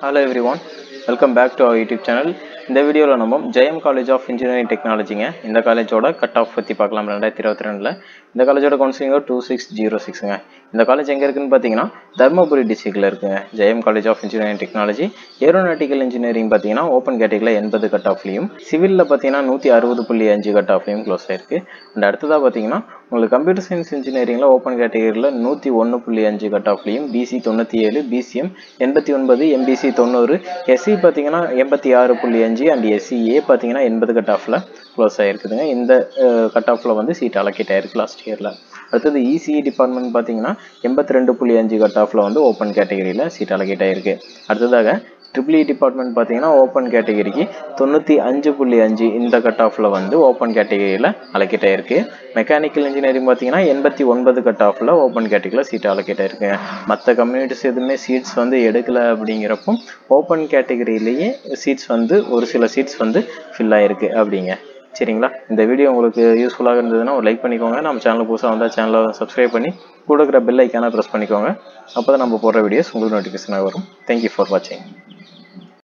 Hello everyone welcome back to our YouTube channel இந்த வீடியோவில் நம்ம ஜெயம் காலேஜ் ஆஃப் இன்ஜினியரிங் டெக்னாலஜிங்க இந்த காலேஜோட கட் ஆஃப் பற்றி பார்க்கலாம் ரெண்டாயிரத்தி இருபத்தி ரெண்டில். இந்த காலேஜோட கவுன்சிலிங்கோ டூ சிக்ஸ் ஜீரோ சிக்ஸுங்க இந்த காலேஜ் எங்கே இருக்குன்னு பார்த்தீங்கன்னா தர்மபுரி டிஸ்ட்ரிக்டில் இருக்குங்க. Jayam college of engineering technology aeronautical engineering பார்த்தீங்கன்னா ஓப்பன் கேட்டகரியில் எண்பது கட் ஆஃப்லையும் சிவிலில் பார்த்தீங்கன்னா நூற்றி அறுபது புள்ளி அஞ்சு கட் ஆஃப்லையும் க்ளோஸ் ஆயிருக்கு. அண்ட் அடுத்ததாக பார்த்தீங்கன்னா உங்களுக்கு கம்ப்யூட்டர் சயின்ஸ் இன்ஜினியரிங்கில் ஓப்பன் கேட்டகரியில் நூற்றி ஒன்று புள்ளி அஞ்சு கட் ஆஃப்லையும் பிசி தொண்ணூற்றி ஏழு பிசிஎம் எண்பத்தி ஒன்பது எம்பிசி தொண்ணூறு எஸ்சி பார்த்தீங்கன்னா எண்பத்தி ஆறு புள்ளி அஞ்சு அண்ட் எஸ்சிஏ பார்த்தீங்கன்னா எண்பது கட் ஆஃபில் க்ளோஸ் ஆகிருக்குதுங்க இந்த கட் ஆஃபில் வந்து சீட் அலோகேட் ஆயிருக்கு லாஸ்ட் இயரில் அடுத்தது இசிஇ டிபார்ட்மெண்ட் பார்த்தீங்கன்னா எண்பத்தி ரெண்டு புள்ளி அஞ்சு கட் ஆஃபில் வந்து ஓப்பன் கேட்டகரியில் சீட் அலகேட் ஆயிருக்கு. அடுத்ததாக ட்ரிபிள் இ டிபார்ட்மெண்ட் பார்த்தீங்கன்னா ஓப்பன் கேட்டகரிக்கு தொண்ணூற்றி அஞ்சு புள்ளி அஞ்சு இந்த கட் ஆஃபில் வந்து ஓப்பன் கேட்டகரியில் அலோகேட் ஆயிருக்கு. மெக்கானிக்கல் இன்ஜினியரிங் பார்த்தீங்கன்னா எண்பத்தி ஒன்பது கட் ஆஃபில் ஓப்பன் கேட்டகரியில் சீட் அலோகேட் ஆயிருக்கு. மற்ற கம்யூனிட்டிஸ் எதுவுமே சீட்ஸ் வந்து எடுக்கலை அப்படிங்கிறப்போ ஓப்பன் கேட்டகரியிலேயே சீட்ஸ் வந்து ஒரு சில சீட்ஸ் வந்து ஃபில் ஆகிருக்கு அப்படிங்க. சரிங்களா? இந்த வீடியோ உங்களுக்கு யூஸ்ஃபுல்லாக இருந்ததுன்னா ஒரு லைக் பண்ணிக்கோங்க. நம்ம சேனல் புதுசாக வந்தால் சேனலை சப்ஸ்கிரைப் பண்ணி கூட இருக்கிற பெல் ஐக்கான ப்ரெஸ் பண்ணிக்கோங்க. அப்போ தான் நம்ம போடுற வீடியோஸ் உங்களுக்கு நோட்டிஃபிகேஷனாக வரும். தேங்க்யூ ஃபார் வாட்சிங்